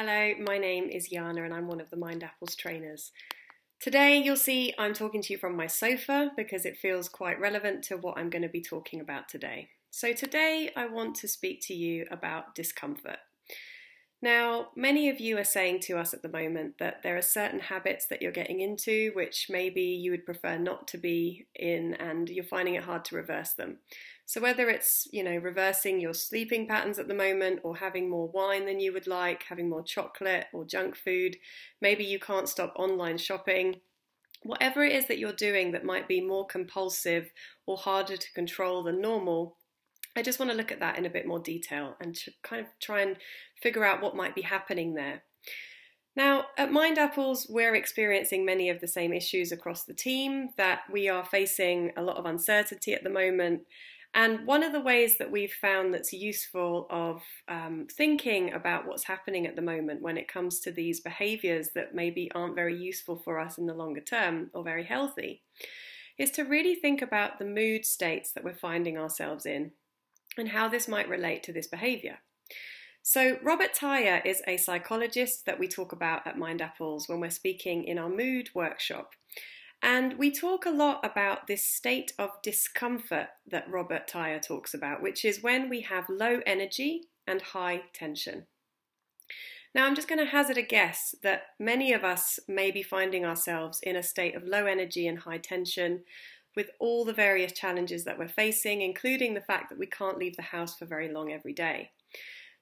Hello, my name is Jana and I'm one of the Mindapples trainers. Today you'll see I'm talking to you from my sofa because it feels quite relevant to what I'm going to be talking about today. So today I want to speak to you about discomfort. Now, many of you are saying to us at the moment that there are certain habits that you're getting into which maybe you would prefer not to be in and you're finding it hard to reverse them. So whether it's, you know, reversing your sleeping patterns at the moment or having more wine than you would like, having more chocolate or junk food, maybe you can't stop online shopping, whatever it is that you're doing that might be more compulsive or harder to control than normal, I just want to look at that in a bit more detail and kind of try and figure out what might be happening there. Now, at Mindapples, we're experiencing many of the same issues across the team, that we are facing a lot of uncertainty at the moment. And one of the ways that we've found that's useful of um, thinking about what's happening at the moment when it comes to these behaviors that maybe aren't very useful for us in the longer term or very healthy is to really think about the mood states that we're finding ourselves in and how this might relate to this behavior. So, Robert Thayer is a psychologist that we talk about at Mindapples when we're speaking in our mood workshop. And we talk a lot about this state of discomfort that Robert Thayer talks about, which is when we have low energy and high tension. Now, I'm just going to hazard a guess that many of us may be finding ourselves in a state of low energy and high tension with all the various challenges that we're facing, including the fact that we can't leave the house for very long every day.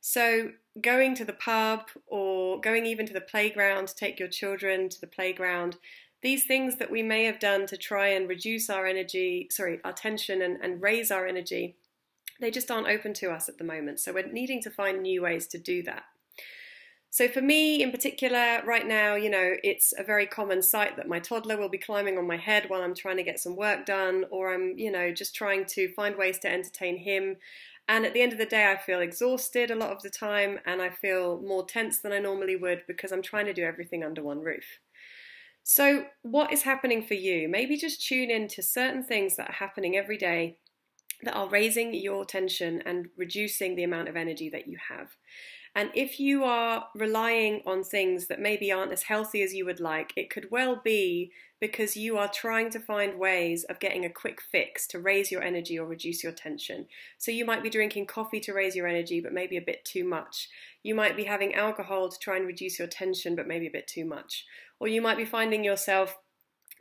So, going to the pub or going even to the playground to take your children to the playground, these things that we may have done to try and reduce our energy, sorry, our tension and, and raise our energy, they just aren't open to us at the moment. So, we're needing to find new ways to do that. So for me in particular, right now, you know, it's a very common sight that my toddler will be climbing on my head while I'm trying to get some work done, or I'm, you know, just trying to find ways to entertain him. And at the end of the day, I feel exhausted a lot of the time, and I feel more tense than I normally would because I'm trying to do everything under one roof. So, what is happening for you? Maybe just tune in to certain things that are happening every day that are raising your tension and reducing the amount of energy that you have. And if you are relying on things that maybe aren't as healthy as you would like, it could well be because you are trying to find ways of getting a quick fix to raise your energy or reduce your tension. So you might be drinking coffee to raise your energy, but maybe a bit too much. You might be having alcohol to try and reduce your tension, but maybe a bit too much. Or you might be finding yourself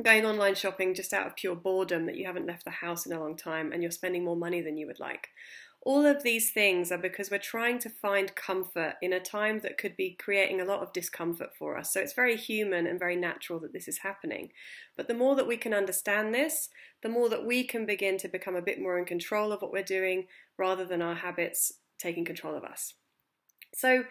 going online shopping just out of pure boredom that you haven't left the house in a long time and you're spending more money than you would like. All of these things are because we're trying to find comfort in a time that could be creating a lot of discomfort for us. So it's very human and very natural that this is happening. But the more that we can understand this, the more that we can begin to become a bit more in control of what we're doing rather than our habits taking control of us. So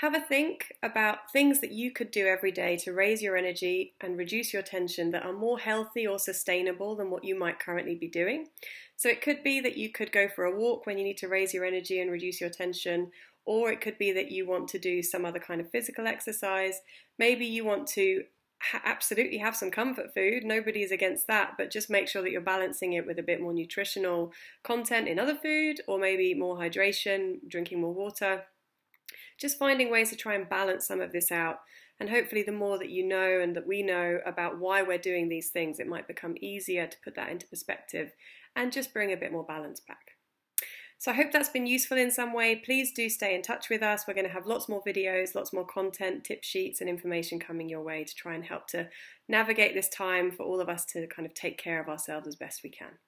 have a think about things that you could do every day to raise your energy and reduce your tension that are more healthy or sustainable than what you might currently be doing. So it could be that you could go for a walk when you need to raise your energy and reduce your tension, or it could be that you want to do some other kind of physical exercise. Maybe you want to ha absolutely have some comfort food. Nobody is against that, but just make sure that you're balancing it with a bit more nutritional content in other food, or maybe more hydration, drinking more water just finding ways to try and balance some of this out. And hopefully, the more that you know and that we know about why we're doing these things, it might become easier to put that into perspective and just bring a bit more balance back. So I hope that's been useful in some way. Please do stay in touch with us. We're going to have lots more videos, lots more content, tip sheets, and information coming your way to try and help to navigate this time for all of us to kind of take care of ourselves as best we can.